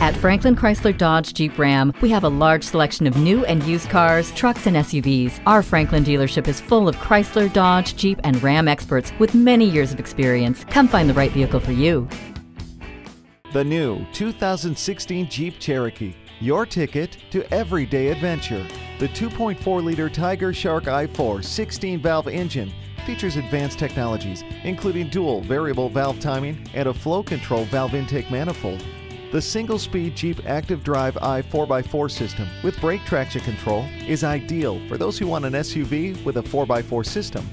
At Franklin Chrysler Dodge Jeep Ram, we have a large selection of new and used cars, trucks, and SUVs. Our Franklin dealership is full of Chrysler, Dodge, Jeep, and Ram experts with many years of experience. Come find the right vehicle for you. The new 2016 Jeep Cherokee. Your ticket to everyday adventure. The 2.4 liter Tiger Shark i4 16 valve engine features advanced technologies, including dual variable valve timing and a flow control valve intake manifold. The single speed Jeep Active Drive i 4x4 system with brake traction control is ideal for those who want an SUV with a 4x4 system.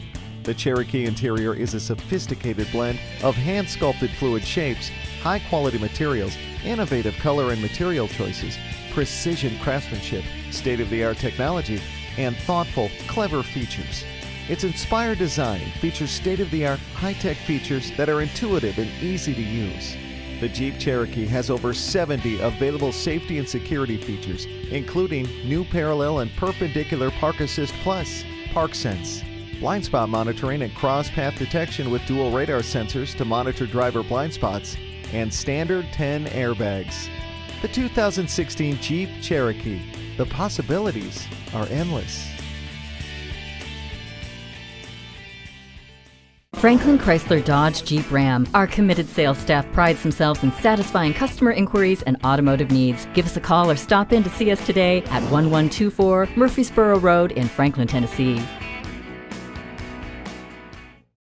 The Cherokee interior is a sophisticated blend of hand sculpted fluid shapes, high quality materials, innovative color and material choices, precision craftsmanship, state of the art technology, and thoughtful, clever features. Its inspired design features state of the art high tech features that are intuitive and easy to use. The Jeep Cherokee has over 70 available safety and security features, including new parallel and perpendicular Park Assist Plus, Park Sense, blind spot monitoring and cross path detection with dual radar sensors to monitor driver blind spots, and standard 10 airbags. The 2016 Jeep Cherokee. The possibilities are endless. Franklin Chrysler Dodge Jeep Ram. Our committed sales staff prides themselves in satisfying customer inquiries and automotive needs. Give us a call or stop in to see us today at 1124 Murfreesboro Road in Franklin, Tennessee.